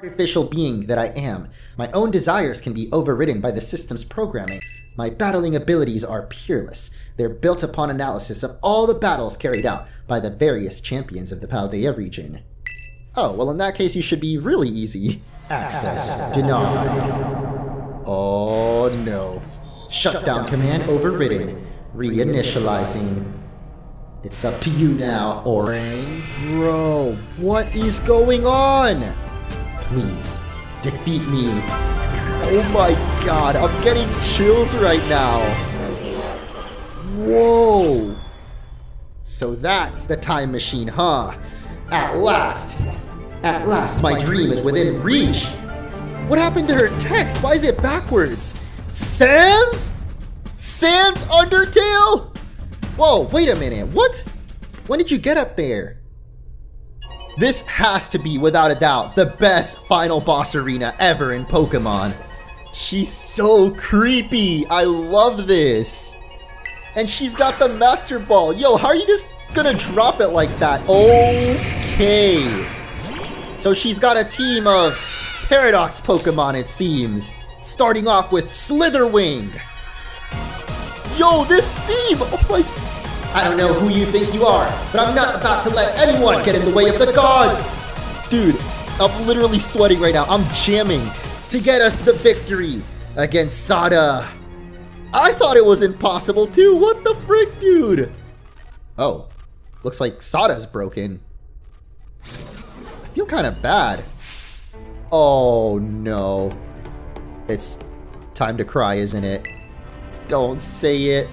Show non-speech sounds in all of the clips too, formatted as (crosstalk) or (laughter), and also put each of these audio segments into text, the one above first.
artificial being that I am. My own desires can be overridden by the system's programming. My battling abilities are peerless. They're built upon analysis of all the battles carried out by the various champions of the Paldea region. Oh, well in that case you should be really easy. (laughs) Access denied. Oh no. Shutdown command overridden. Reinitializing. It's up to you now, Orang. Bro, what is going on? Please, defeat me. Oh my god, I'm getting chills right now. Whoa. So that's the time machine, huh? At last. At last, my dream is within reach. What happened to her text? Why is it backwards? Sans? Sans Undertale? Whoa, wait a minute. What? When did you get up there? This has to be, without a doubt, the best final boss arena ever in Pokemon. She's so creepy. I love this. And she's got the Master Ball. Yo, how are you just gonna drop it like that? Okay. So she's got a team of Paradox Pokemon, it seems. Starting off with Slitherwing. Yo, this theme! Oh my... I don't know who you think you are, but I'm not about to let anyone get in the way of the gods! Dude, I'm literally sweating right now. I'm jamming to get us the victory against Sada. I thought it was impossible too. What the frick, dude? Oh, looks like Sada's broken. I feel kind of bad. Oh no. It's time to cry, isn't it? Don't say it.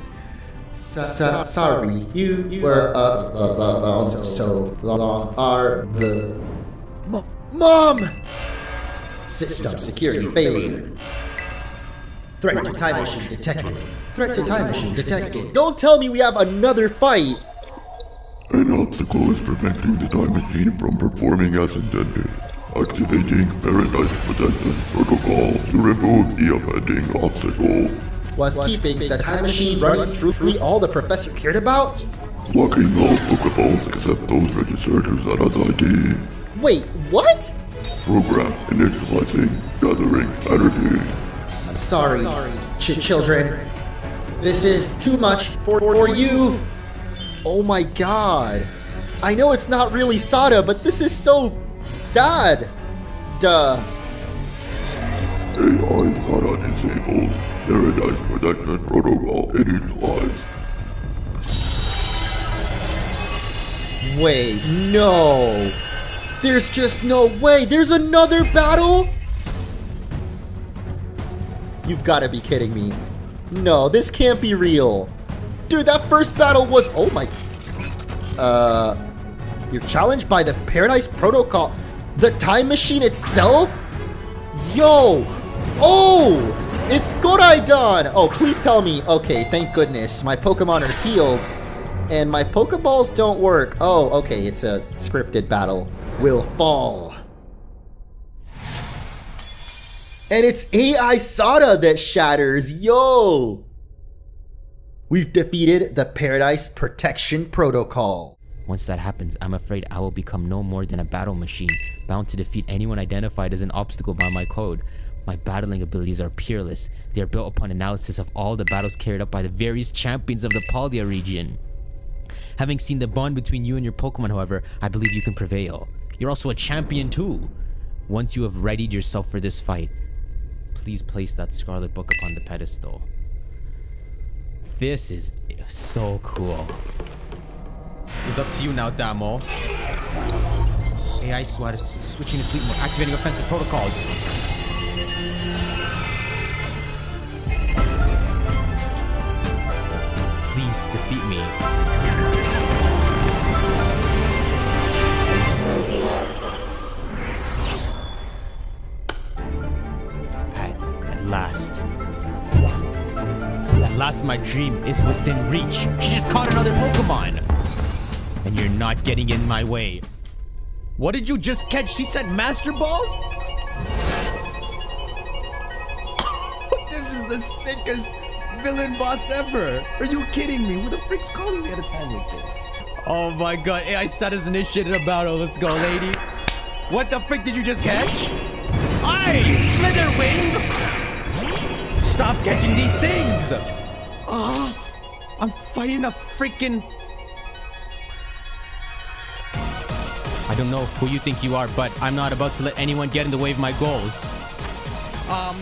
So, sorry, you, you were uh, uh, so, so long. Are the M mom? System security failure. Threat to time machine detected. Threat to time machine detected. Don't tell me we have another fight. An obstacle is preventing the time machine from performing as intended. Activating Paradise Protection Protocol to remove the offending obstacle. Was keeping the time machine running truthfully all the professor cared about? Locking all Pokeballs except those registered to Zara's ID. Wait, what? Program initializing gathering energy. I'm sorry, ch children. This is too much for, for you. Oh my god. I know it's not really Sada, but this is so sad. Duh. AI Zara disabled. Paradise Protection Protocol initialized. Wait, no. There's just no way. There's another battle? You've got to be kidding me. No, this can't be real. Dude, that first battle was... Oh my... Uh... You're challenged by the Paradise Protocol. The time machine itself? Yo! Oh! It's Koraidon! Oh, please tell me. Okay, thank goodness. My Pokemon are healed. And my Pokeballs don't work. Oh, okay, it's a scripted battle. Will fall. And it's AI Sada that shatters. Yo! We've defeated the Paradise Protection Protocol. Once that happens, I'm afraid I will become no more than a battle machine, bound to defeat anyone identified as an obstacle by my code. My battling abilities are peerless. They are built upon analysis of all the battles carried out by the various champions of the Paldea region. Having seen the bond between you and your Pokemon, however, I believe you can prevail. You're also a champion too. Once you have readied yourself for this fight, please place that Scarlet Book upon the pedestal. This is so cool. It's up to you now, Damo. AI SWAT is switching to sleep mode, activating offensive protocols. Defeat me. At, at last. At last my dream is within reach. She just caught another Pokemon. And you're not getting in my way. What did you just catch? She said Master Balls? (laughs) this is the sickest villain boss ever. Are you kidding me? Who the freak's calling me at a time like this? Oh my god, I AI Sada's initiated a battle. Let's go, lady. What the frick did you just catch? Hey, you Slitherwing! Stop catching these things! Oh, I'm fighting a freaking... I don't know who you think you are, but I'm not about to let anyone get in the way of my goals. Um...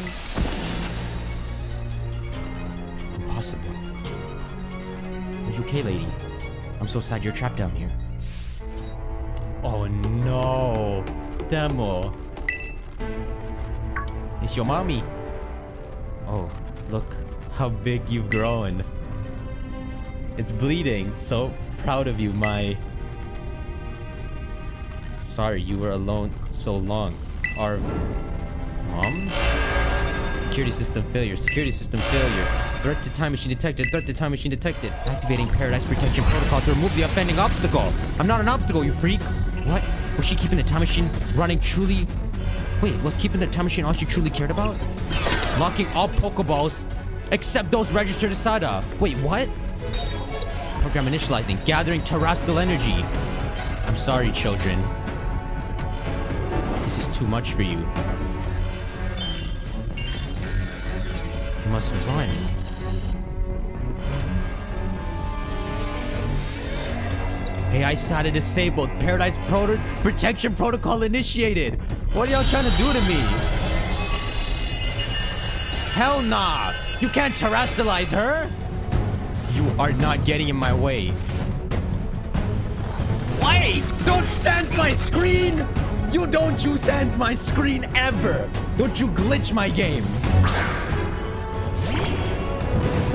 Impossible. Are you okay, lady? I'm so sad you're trapped down here. Oh no. Demo. It's your mommy. Oh, look how big you've grown. It's bleeding. So proud of you, my... Sorry you were alone so long. Arv. Mom? Security system failure. Security system failure. Threat to time machine detected. Threat to time machine detected. Activating paradise protection protocol to remove the offending obstacle. I'm not an obstacle, you freak. What? Was she keeping the time machine running truly? Wait, was keeping the time machine all she truly cared about? Locking all Pokeballs except those registered to Sada. Wait, what? Program initializing. Gathering terrestrial energy. I'm sorry, children. This is too much for you. Must run. AI Sada disabled. Paradise Proto Protection Protocol initiated. What are y'all trying to do to me? Hell nah! You can't terastallize her! You are not getting in my way. Wait! Don't sense my screen! You don't you sense my screen ever! Don't you glitch my game!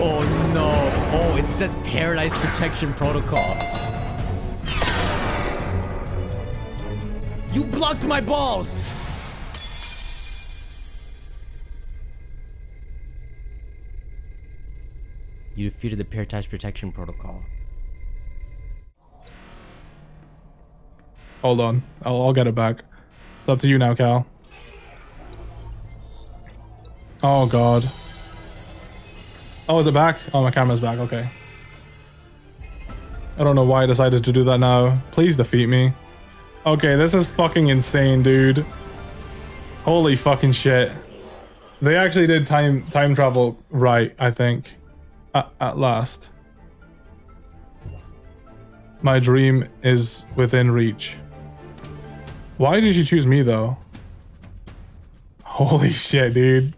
Oh no! Oh, it says Paradise Protection Protocol. You blocked my balls! You defeated the Paradise Protection Protocol. Hold on. I'll, I'll get it back. It's up to you now, Cal. Oh, God. Oh, is it back? Oh, my camera's back. Okay. I don't know why I decided to do that now. Please defeat me. Okay, this is fucking insane, dude. Holy fucking shit. They actually did time time travel right, I think. At, at last. My dream is within reach. Why did you choose me though? Holy shit, dude.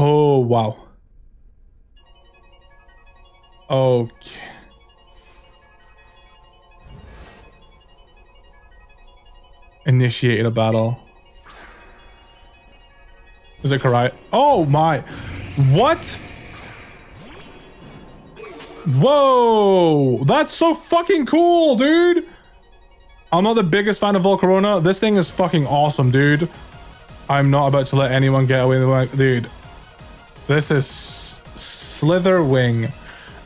Oh, wow. Okay. Initiated a battle. Is it correct? Oh my. What? Whoa! That's so fucking cool, dude! I'm not the biggest fan of Volcarona. This thing is fucking awesome, dude. I'm not about to let anyone get away with it. Dude, this is Slitherwing.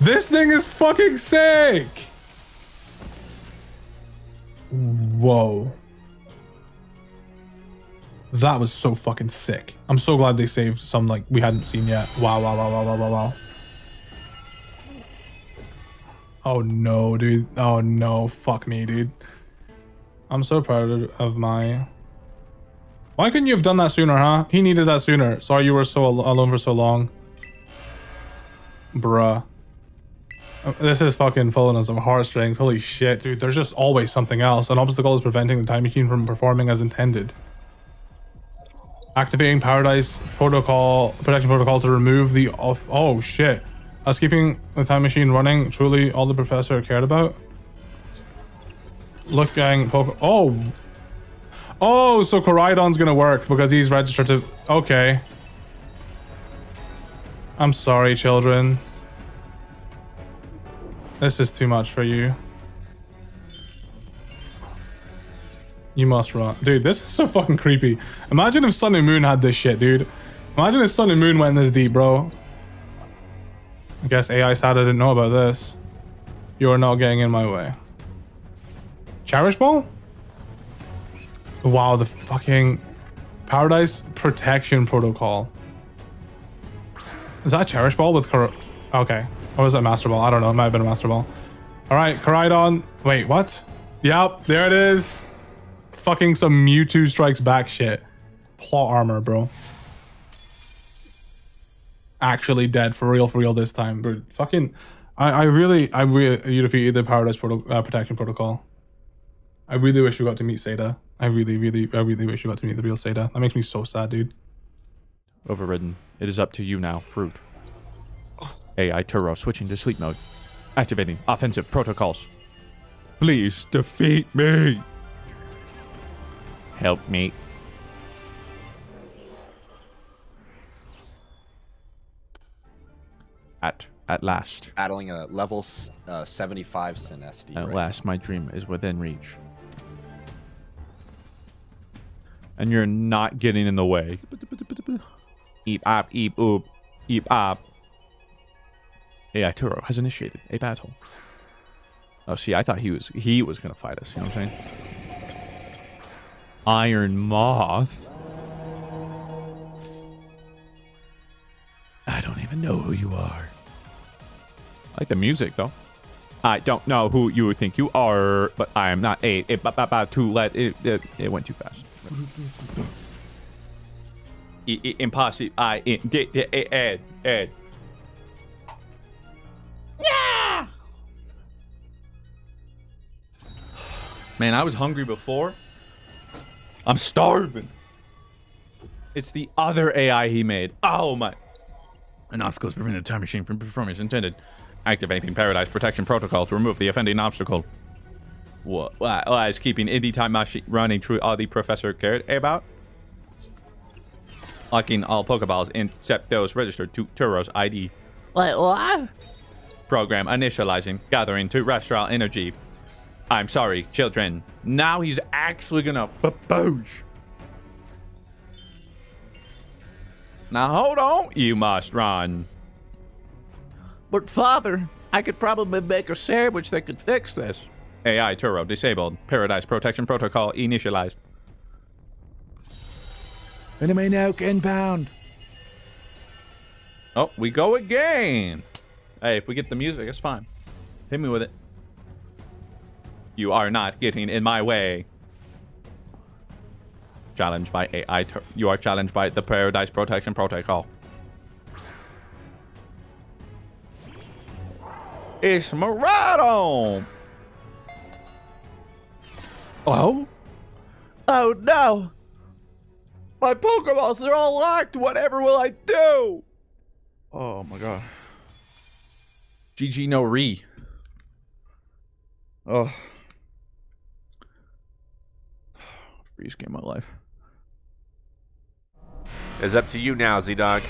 This thing is fucking sick! Whoa. That was so fucking sick. I'm so glad they saved some like we hadn't seen yet. Wow, wow, wow, wow, wow, wow, wow. Oh no, dude. Oh no, fuck me, dude. I'm so proud of my... Why couldn't you have done that sooner, huh? He needed that sooner. Sorry you were so al alone for so long. Bruh. Uh, This is fucking pulling on some heartstrings. Holy shit, dude. There's just always something else. An obstacle is preventing the time machine from performing as intended. Activating Paradise Protocol, Protection Protocol to remove the off. Oh shit. Us keeping the time machine running truly all the professor cared about. Looking. Oh. Oh, so Koraidon's gonna work because he's registered to. Okay. I'm sorry, children. This is too much for you. You must run. Dude, this is so fucking creepy. Imagine if Sun and Moon had this shit, dude. Imagine if Sun and Moon went this deep, bro. I guess AI Sada didn't know about this. You are not getting in my way. Cherish Ball? Wow, the fucking Paradise Protection Protocol. Is that Cherish Ball with Kar Okay. Or was that Master Ball? I don't know. It might have been a Master Ball. Alright, Koraidon. Wait, what? Yep, there it is. fucking some Mewtwo Strikes Back shit. Plot armor, bro. Actually dead for real, for real this time, but fucking, I, I really, I really, you defeated the Paradise Proto- uh, Protection Protocol. I really wish we got to meet Seda. I really, really, I really wish you got to meet the real Seda. That makes me so sad, dude. Overridden. It is up to you now, Fruit. AI Turo switching to sleep mode. Activating offensive protocols. Please defeat me. Help me. At at last. Battling a level uh, 75 Sinesti. At right last, my dream is within reach. And you're not getting in the way. Eep, op, eep, oop, eep, op. AI Turo has initiated a battle. Oh, see, I thought he was he was gonna fight us. You know what I'm saying? Iron Moth. I don't even know who you are. I like the music though. I don't know who you think you are, but I am not a, a ba, ba, to let it, it. It went too fast. I- I- Impossible. I in- di- di- eh, Ed Ed. Yeah. Man, I was hungry before. I'm starving. It's the other AI he made. Oh my. An obstacle is preventing the time machine from performing as intended. Activating Paradise Protection Protocol to remove the offending obstacle. What? What? Oh, is keeping any time machine running through all the professor cared about? Locking all Pokeballs except those registered to Turo's ID. What? What? Program initializing, gathering to restaurant energy. I'm sorry, children. Now he's actually gonna baboosh. Now hold on, you must run. But father, I could probably make a sandwich that could fix this. AI Turo disabled. Paradise Protection Protocol initialized. Enemy now inbound. Oh, we go again. Hey, if we get the music, it's fine. Hit me with it. You are not getting in my way. Challenged by AI. Tur- you are challenged by the Paradise Protection Protocol. It's Miraidon! Oh? Oh no! My Pokeballs are all locked! Whatever will I do? Oh my god. GG no re. Oh. (sighs) Freeze game of my life. It's up to you now, Z-Dog.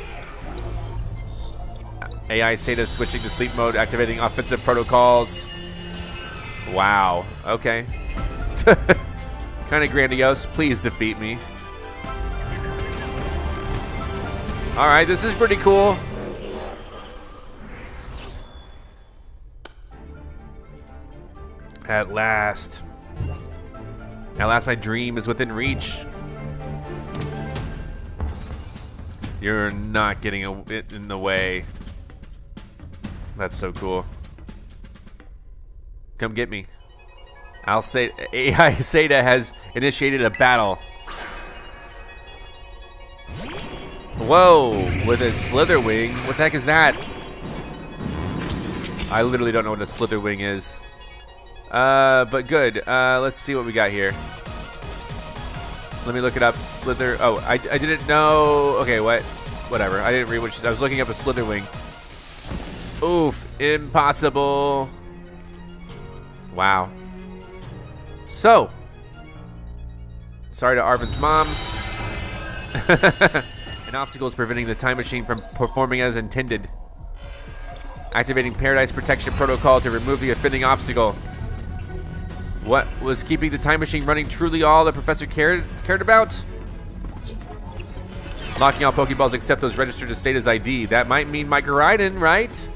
AI Seda switching to sleep mode, activating offensive protocols. Wow. Okay. (laughs) kind of grandiose. Please defeat me. All right, this is pretty cool. At last. At last, my dream is within reach. You're not getting it in the way. That's so cool. Come get me. I'll say AI (laughs) Seda has initiated a battle. Whoa, with a Slitherwing. What the heck is that? I literally don't know what a Slitherwing is. Uh, but good. Uh, let's see what we got here. Let me look it up. Slither. Oh, I, I didn't know. Okay, what? Whatever. I didn't read what she, I was looking up a Slitherwing. Oof. Impossible. Wow. So. Sorry to Arven's mom. (laughs) An obstacle is preventing the time machine from performing as intended. Activating Paradise Protection Protocol to remove the offending obstacle. What was keeping the time machine running truly all the professor cared cared about? Locking all Pokeballs except those registered to state as ID. That might mean Microiden, right?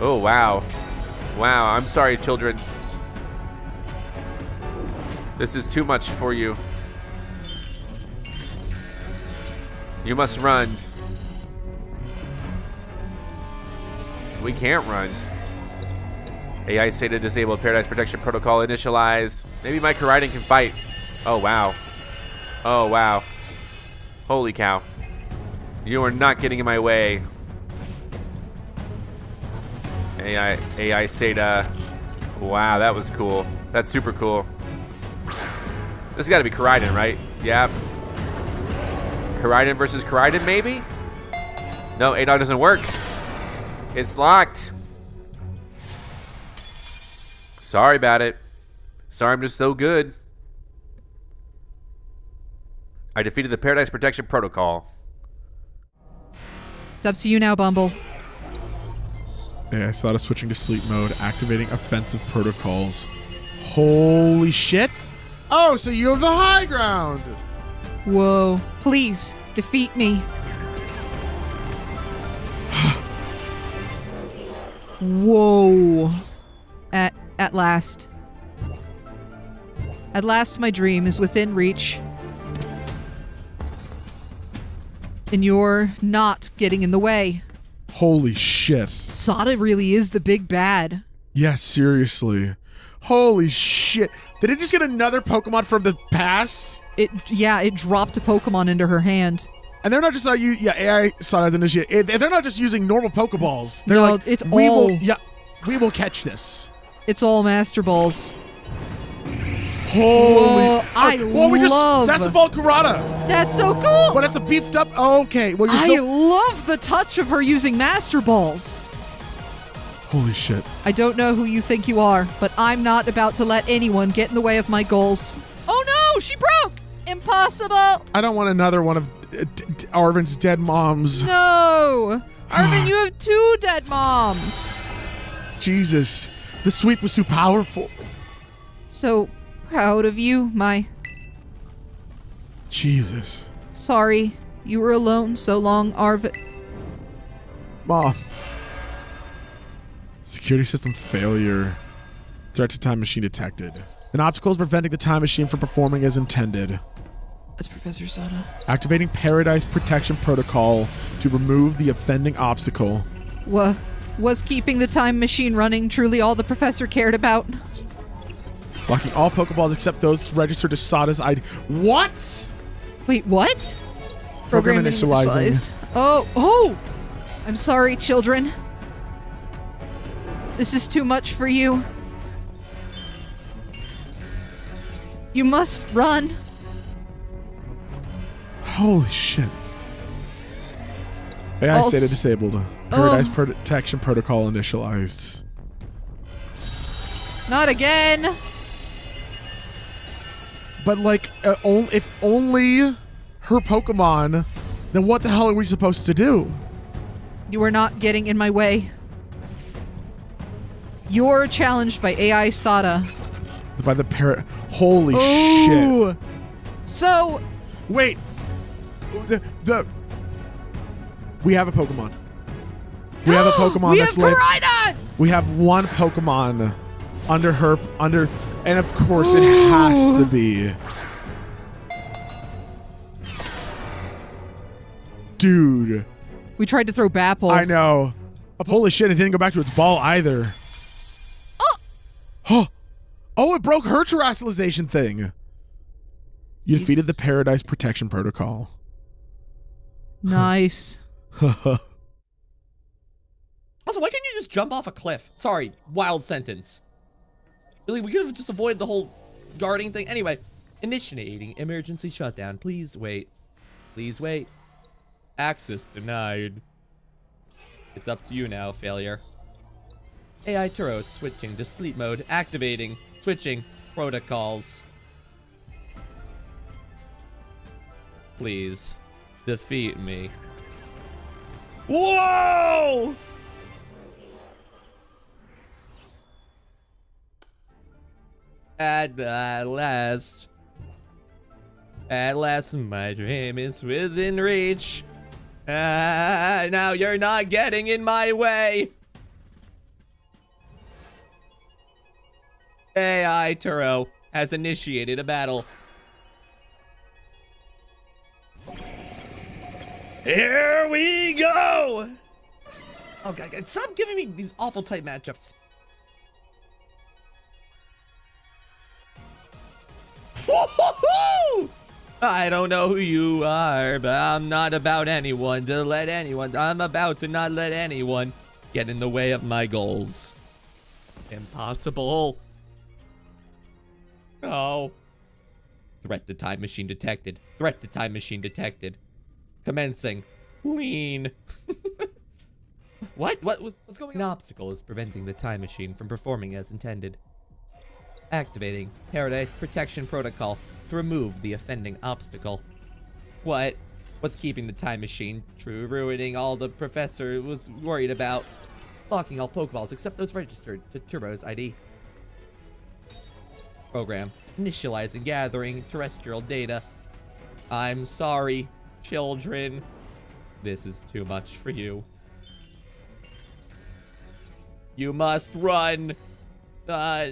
Oh, wow. Wow, I'm sorry, children. This is too much for you. You must run. We can't run. AI Sada disabled. Paradise Protection Protocol initialized. Maybe my Koraidon can fight. Oh, wow. Oh, wow. Holy cow. You are not getting in my way. AI, AI Sada. Wow, that was cool. That's super cool. This has got to be Koraidon, right? Yep. Koraidon versus Koraidon, maybe? No, ADOG doesn't work. It's locked. Sorry about it. Sorry I'm just so good. I defeated the Paradise Protection Protocol. It's up to you now, Bumble. Yeah, I saw it switching to sleep mode, activating offensive protocols. Holy shit! Oh, so you have the high ground! Whoa. Please, defeat me. (sighs) Whoa. At at last. At last my dream is within reach. And you're not getting in the way. Holy shit. Sada really is the big bad. Yes, seriously. Holy shit. Did it just get another Pokemon from the past? It yeah, it dropped a Pokemon into her hand. And they're not just like you, yeah. AI saw it as initiate. eh, They're not just using normal Pokeballs. They're No, like, it's we all- will, yeah, we will catch this. It's all Master Balls. Holy! Whoa, I well, we just love- that's the Volcarona, That's so cool. but it's a beefed up. Oh, okay, well you're I still. love the touch of her using Master Balls. Holy shit! I don't know who you think you are, but I'm not about to let anyone get in the way of my goals. Oh no, she broke! Impossible! I don't want another one of uh, D- D- Arven's dead moms. No! Arven, you have two dead moms. Jesus, the sweep was too powerful. So proud of you, my. Jesus, Sorry, you were alone so long, Arven. mom. Security system failure. Threat to time machine detected. An obstacle is preventing the time machine from performing as intended. That's Professor Sada. Activating Paradise Protection Protocol to remove the offending obstacle. Wa was keeping the time machine running truly all the professor cared about? Locking all Pokeballs except those registered to Sada's ID. What? Wait, what? Program initializing. initialized. Oh, oh! I'm sorry, children. This is too much for you. You must run. Holy shit. AI Also- stated disabled. Paradise Protection Protocol initialized. Not again. But like, uh, on- if only her Pokemon, then what the hell are we supposed to do? You are not getting in my way. You're challenged by AI Sada. By the parrot. Holy shit. So, Wait. The, the we have a Pokemon. We have a (gasps) Pokemon we that's have We have one Pokemon under her under, and of course it has to be. Dude, We tried to throw Bapple. I know. Holy shit! It didn't go back to its ball either. Oh, oh! It broke her terastallization thing. You defeated the Paradise Protection Protocol. (laughs) Nice. Also, why can't you just jump off a cliff? Sorry, wild sentence. Really, we could have just avoided the whole guarding thing. Anyway, initiating emergency shutdown. Please wait. Please wait. Access denied. It's up to you now, failure. AI Turo switching to sleep mode, activating, switching, protocols. Please, defeat me. Whoa! At, last. At last, my dream is within reach. Ah, now you're not getting in my way. AI Turo has initiated a battle. Here we go! Oh god, god, stop giving me these awful tight matchups. (laughs) I don't know who you are, but I'm not about anyone to let anyone. I'm about to not let anyone get in the way of my goals. Impossible. Oh. Threat to time machine detected. Threat to time machine detected. Commencing. Lean. (laughs) what? What? What's going on? An obstacle is preventing the time machine from performing as intended. Activating Paradise Protection Protocol to remove the offending obstacle. What? What's keeping the time machine true, ruining all the professor was worried about? Locking all Pokeballs except those registered to Turbo's ID. Program. Initializing gathering terrestrial data. I'm sorry, children. This is too much for you. You must run. Uh,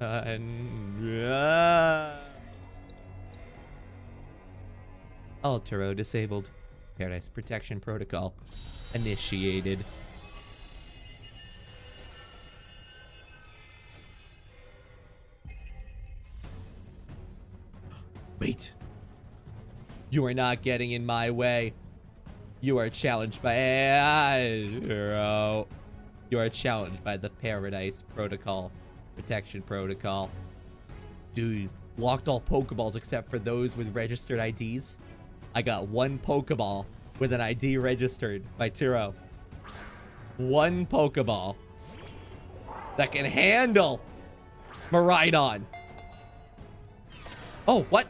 uh, uh. Altero disabled. Paradise Protection Protocol initiated. You are not getting in my way. You are challenged by Altero. You are challenged by the Paradise Protocol. Protection Protocol. Dude, locked all Pokeballs except for those with registered IDs. I got one Pokeball with an ID registered by Turo. One Pokeball that can handle Miraidon. Oh, what?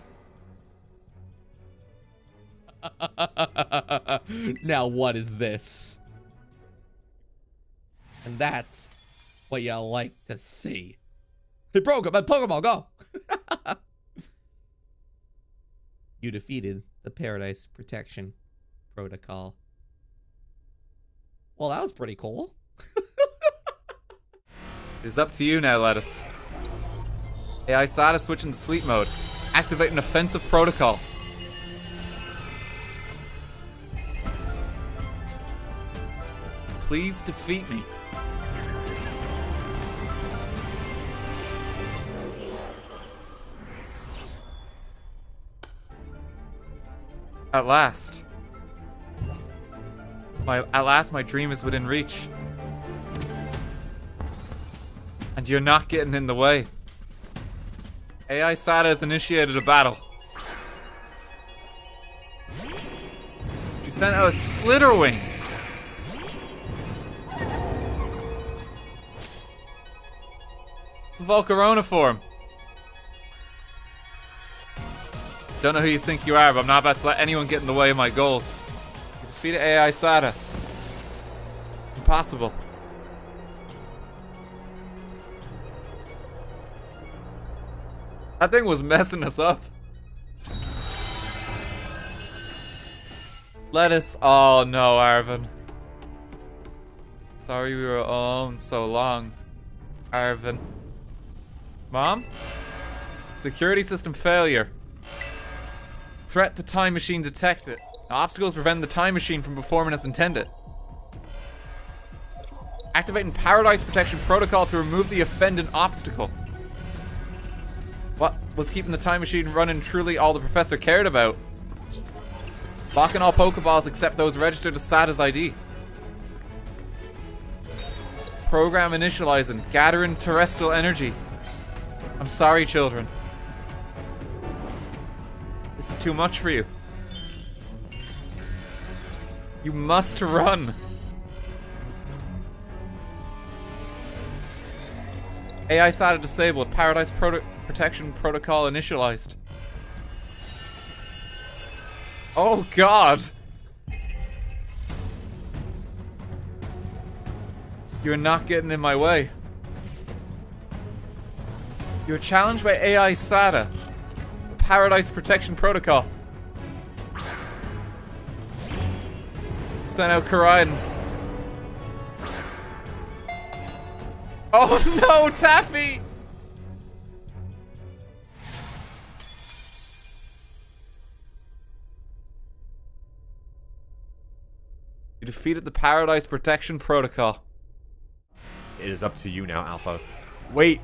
(laughs) now what is this? And that's what you like to see. He broke up, Pokeball, go! (laughs) you defeated the Paradise Protection Protocol. Well, that was pretty cool. (laughs) It's up to you now, Lettuce. AI Sada switching to sleep mode. Activating offensive protocols. Please defeat me. At last. My, at last my dream is within reach. And you're not getting in the way. AI Sada has initiated a battle. She sent out a Slitherwing. Volcarona form. Don't know who you think you are, but I'm not about to let anyone get in the way of my goals. You defeated AI Sada. Impossible. That thing was messing us up. Lettuce. Oh no, Arven. Sorry we were alone so long. Arven. Mom? Security system failure. Threat to time machine detected. Obstacles prevent the time machine from performing as intended. Activating Paradise Protection Protocol to remove the offending obstacle. What was keeping the time machine running truly all the professor cared about? Locking all Pokeballs except those registered to Sada's ID. Program initializing. Gathering terrestrial energy. I'm sorry, children. This is too much for you. You must run. AI Sada disabled. Paradise Proto Protection Protocol initialized. Oh god! You're not getting in my way. You're challenged by AI Sada. Paradise Protection Protocol. Send out Koraidon. Oh (laughs) no, Taffy! You defeated the Paradise Protection Protocol. It is up to you now, Alpha. Wait,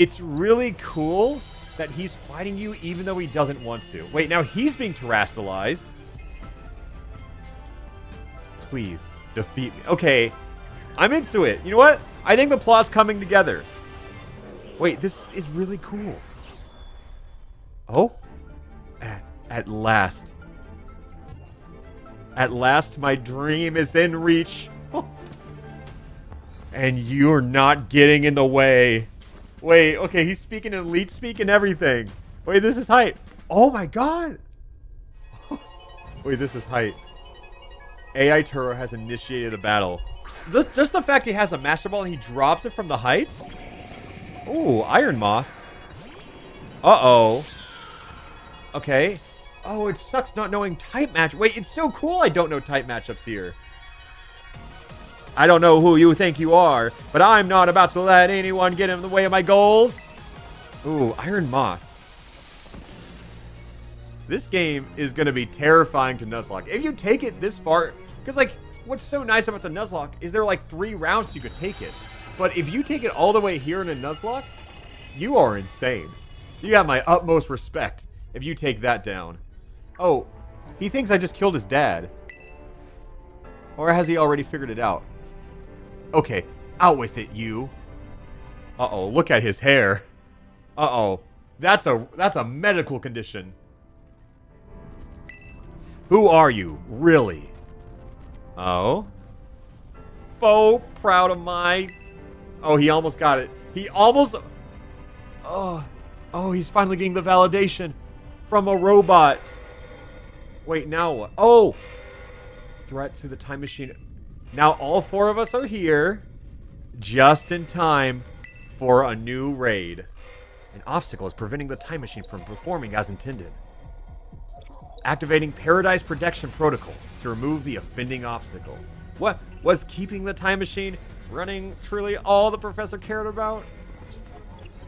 it's really cool that he's fighting you even though he doesn't want to. Wait, now he's being terastallized. Please, defeat me. Okay, I'm into it. You know what? I think the plot's coming together. Wait, this is really cool. Oh? At, at last. At last, my dream is in reach. (laughs) and you're not getting in the way. Wait, okay, he's speaking in elite speak and everything. Wait, this is hype. Oh my god. (laughs) Wait, this is hype. AI Turo has initiated a battle. Th- Just the fact he has a Master Ball and he drops it from the heights? Ooh, Iron Moth. Uh-oh. Okay. Oh, it sucks not knowing type match. Wait, it's so cool I don't know type matchups here. I don't know who you think you are, but I'm not about to let anyone get in the way of my goals. Ooh, Iron Moth. This game is going to be terrifying to Nuzlocke. If you take it this far, because, like, what's so nice about the Nuzlocke is there are, like, three rounds you could take it. But if you take it all the way here in a Nuzlocke, you are insane. You got my utmost respect if you take that down. Oh, he thinks I just killed his dad. Or has he already figured it out? Okay, out with it, you. Uh-oh, look at his hair. Uh-oh. That's a that's a medical condition. Who are you, really? Oh? Faux proud of my... Oh, he almost got it. He almost... Oh, oh, he's finally getting the validation from a robot. Wait, now what? Oh! Threat to the time machine. Now all four of us are here, just in time for a new raid. An obstacle is preventing the time machine from performing as intended. Activating Paradise Protection Protocol to remove the offending obstacle. What was keeping the time machine running truly all the professor cared about?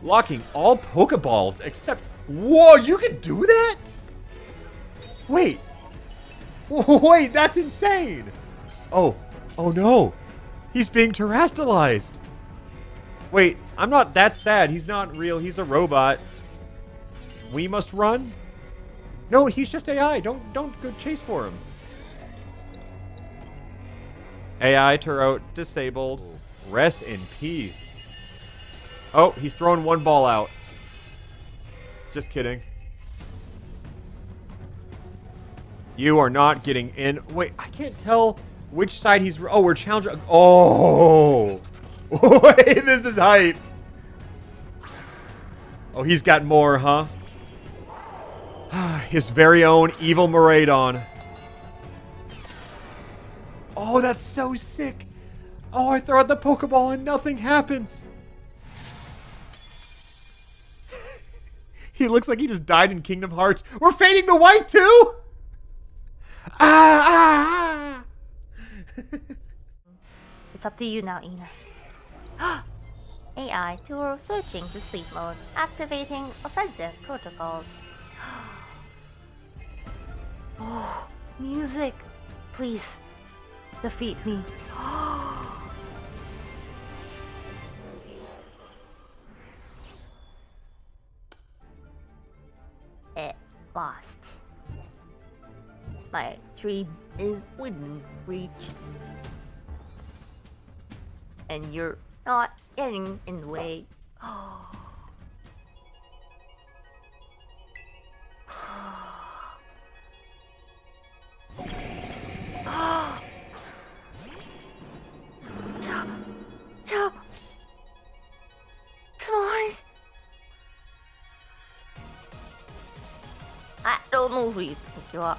Locking all Pokeballs except... Whoa, you can do that? Wait. (laughs) Wait, that's insane. Oh, oh no. He's being terastallized. Wait, I'm not that sad. He's not real. He's a robot. We must run? No, he's just AI. Don't don't go chase for him. AI Turo disabled. Rest in peace. Oh, he's throwing one ball out. Just kidding. You are not getting in. Wait, I can't tell which side he's. Oh, we're challenging. Oh, (laughs) wait, this is hype. Oh, he's got more, huh? (sighs) His very own evil Miraidon. Oh, that's so sick. Oh, I throw out the Pokeball and nothing happens. (laughs) he looks like he just died in Kingdom Hearts. We're fading to white too. Ah, ah, ah. (laughs) It's up to you now, Ina. (gasps) AI tool switching to sleep mode, activating offensive protocols. (gasps) oh, music! Please, defeat me. (gasps) it lost. My tree is within reach. And you're not getting in the way. (gasps) Oh.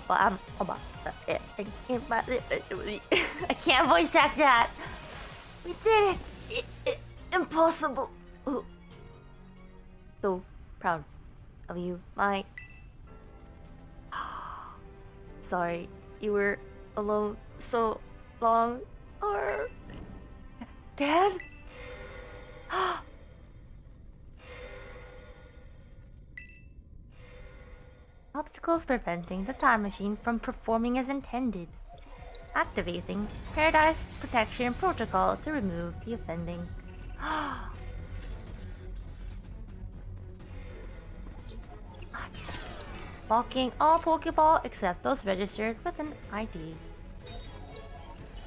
But I'm it. I can't, voice act that. We did it. I- I- impossible. Ooh. So proud of you, Mike. (gasps) Sorry, you were alone so long. Or Dad? Obstacles preventing the time machine from performing as intended. Activating Paradise Protection Protocol to remove the offending. (gasps) Blocking all Pokeball except those registered with an ID.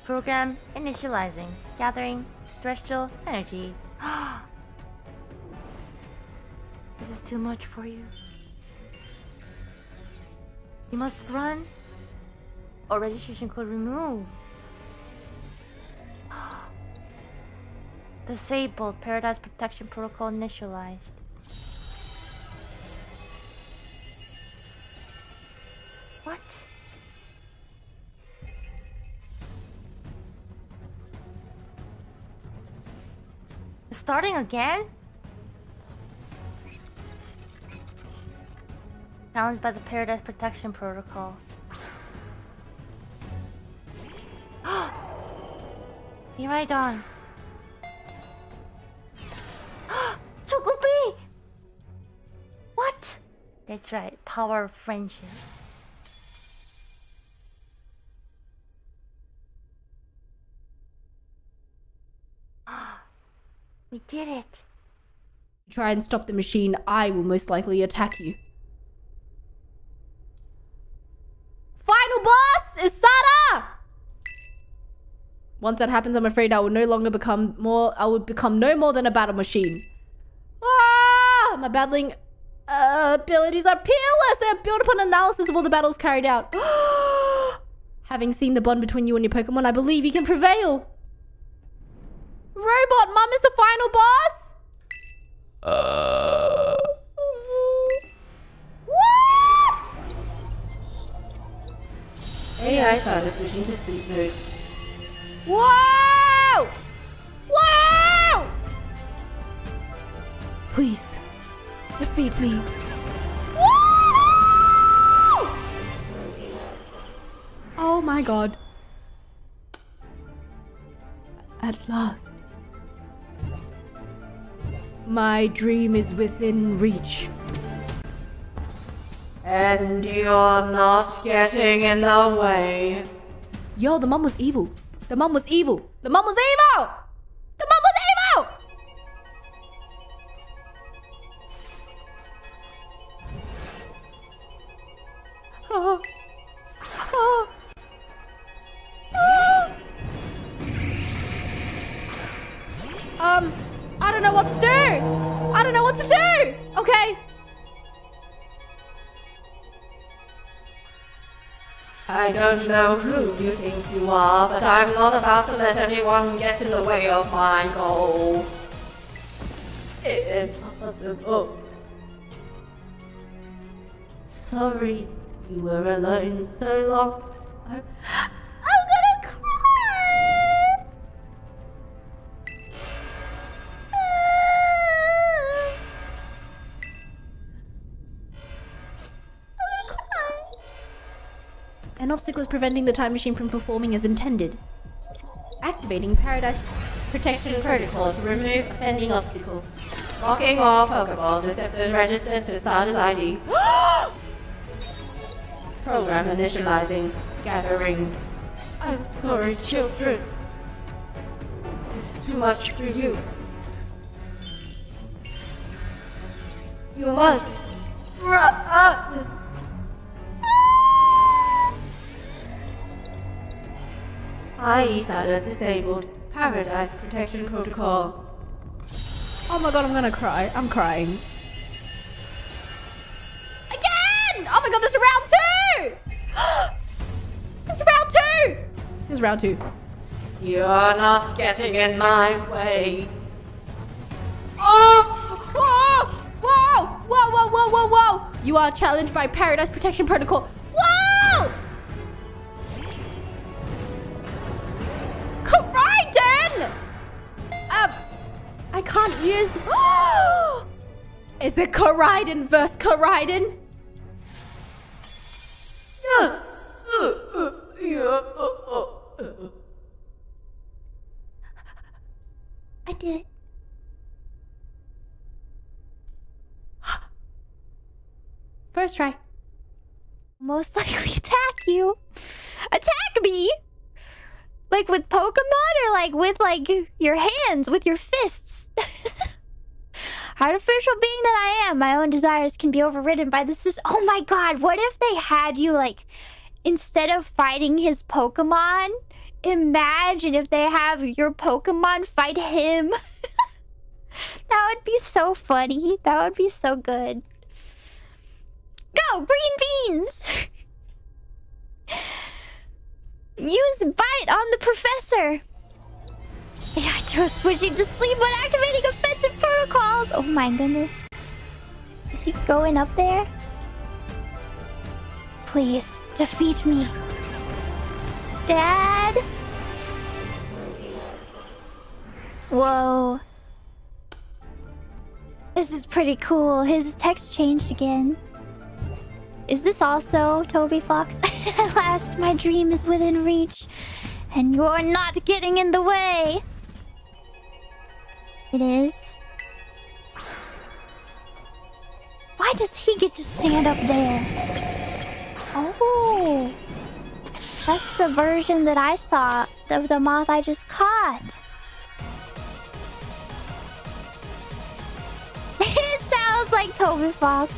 Program initializing. Gathering terrestrial energy. (gasps) this is too much for you. You must run or registration code removed. (gasps) Disabled Paradise Protection Protocol initialized. What? Starting again? Challenged by the Paradise Protection Protocol. (gasps) Miraidon. (gasps) Chocopi! What? That's right, power of friendship. (gasps) we did it. Try and stop the machine, I will most likely attack you. Final boss is! Once that happens, I'm afraid I will no longer become more. I will become no more than a battle machine. Ah! My battling uh, abilities are peerless. They're built upon analysis of all the battles carried out. (gasps) Having seen the bond between you and your Pokemon, I believe you can prevail. Robot Mom is the final boss. Uh. AI started switching to sleep mode. Whoa! Whoa! Please, defeat me. Woo! Oh my god. At last. My dream is within reach. And you're not getting in the way. Yo, the mom was evil. The mom was evil. The mom was evil! Don't know who you think you are, but I'm not about to let anyone get in the way of my goal. Impossible. Sorry, you were alone so long. Obstacle is preventing the time machine from performing as intended. Activating Paradise Protection Protocol to remove offending obstacle. Locking off all Pokeballs receptors registered to Sada's ID. (gasps) Program initializing. Gathering. I'm sorry, children. This is too much for you. You must run. I Sada disabled Paradise Protection Protocol. Oh my god, I'm gonna cry. I'm crying. Again! Oh my god, there's a round two! (gasps) there's a round two! There's round two. You're not getting in my way. Oh! Whoa! Whoa! Whoa, whoa, whoa, whoa, whoa! You are challenged by Paradise Protection Protocol. Can't use... (gasps) Is it Koraidon versus Koraidon? I did it. First try. Most likely attack you. Attack me! Like with Pokemon or like with like your hands, with your fists? (laughs) Artificial being that I am, my own desires can be overridden by system. Oh my god, what if they had you, like, instead of fighting his Pokemon, imagine if they have your Pokemon fight him. (laughs) that would be so funny. That would be so good. Go, green beans! (laughs) Use bite on the professor. Yaito switching to sleep when activating offensive protocols. Oh my goodness. Is he going up there? Please, defeat me. Dad? Whoa. This is pretty cool. His text changed again. Is this also Toby Fox? (laughs) At last, my dream is within reach, and you're not getting in the way. It is. Why does he get to stand up there? Oh. That's the version that I saw of the moth I just caught. (laughs) it sounds like Toby Fox.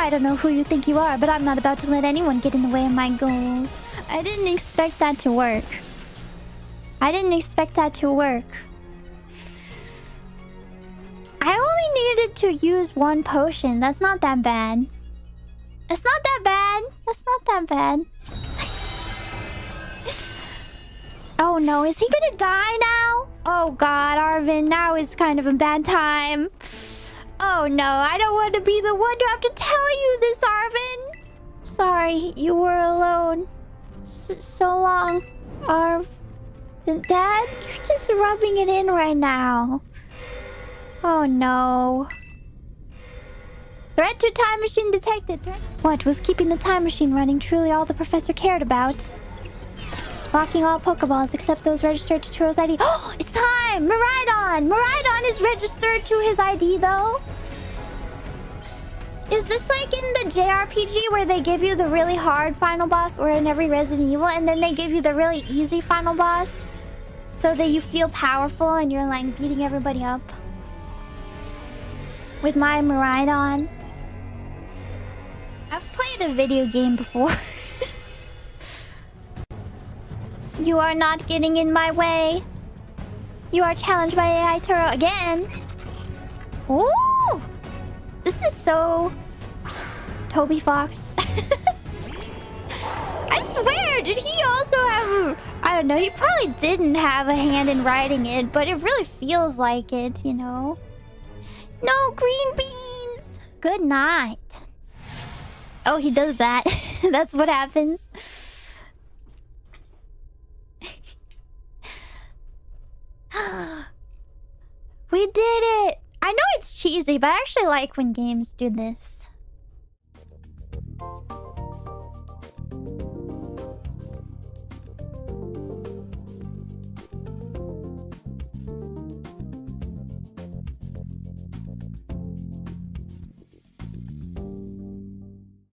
I don't know who you think you are, but I'm not about to let anyone get in the way of my goals. I didn't expect that to work. I didn't expect that to work. I only needed to use one potion. That's not that bad. It's not that bad. That's not that bad. (laughs) oh no, is he gonna die now? Oh god, Arven, now is kind of a bad time. Oh no, I don't want to be the one to have to tell you this, Arven. Sorry, you were alone. S so long, Arv. Dad, you're just rubbing it in right now. Oh no. Threat to time machine detected. What was keeping the time machine running truly all the professor cared about? Locking all Pokeballs except those registered to Turo's ID. Oh, it's time! Miraidon! Miraidon is registered to his ID though. Is this like in the JRPG where they give you the really hard final boss or in every Resident Evil and then they give you the really easy final boss? So that you feel powerful and you're like beating everybody up? With my Miraidon? I've played a video game before. (laughs) you are not getting in my way. You are challenged by AI Turo again. Ooh! This is so... Toby Fox. (laughs) I swear, did he also have... I don't know, he probably didn't have a hand in writing it, but it really feels like it, you know? No green beans! Good night. Oh, he does that. (laughs) That's what happens. (gasps) we did it! I know it's cheesy, but I actually like when games do this.